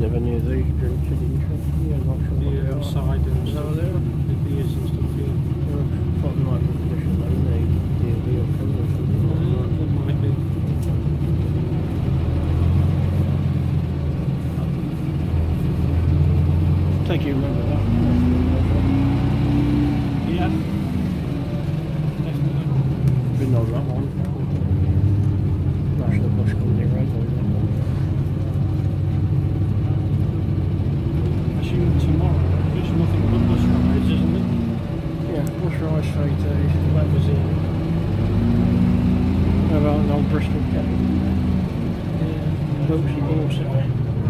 never knew these drinks had interest. Yeah, not sure Yeah, outside and stuff. are? The beers and stuff, yeah. Yeah, Probably like the condition lemonade, D&D or something like Uh, that. that might be. I think you remember that. Yeah. Definitely. Been on that one. Bristol.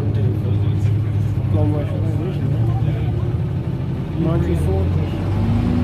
Indeed. Long way from it? 94.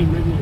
watching maybe